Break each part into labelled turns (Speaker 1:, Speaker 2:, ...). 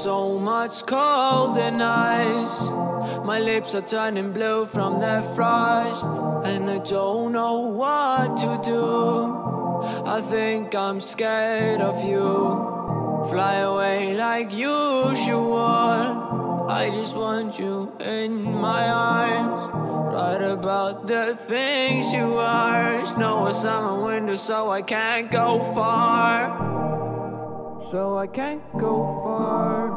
Speaker 1: so much cold and ice. My lips are turning blue from the frost, and I don't know what to do. I think I'm scared of you. Fly away like usual. I just want you in my arms. Write about the things you are. Snow a summer winter, so I can't go far so I can't go far.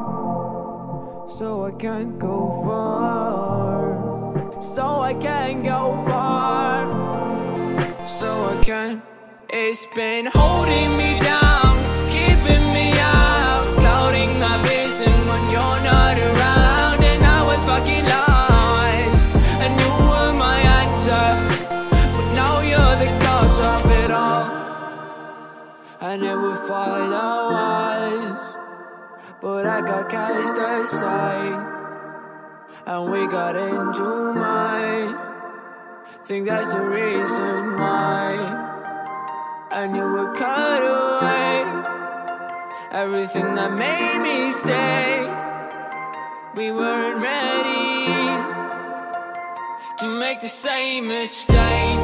Speaker 1: So I can't go far. So I can't go far. So I can't. It's been holding me down, I never follow us, but I got cast aside, and we got into mine. Think that's the reason why, and you were cut away. Everything that made me stay, we weren't ready to make the same mistake.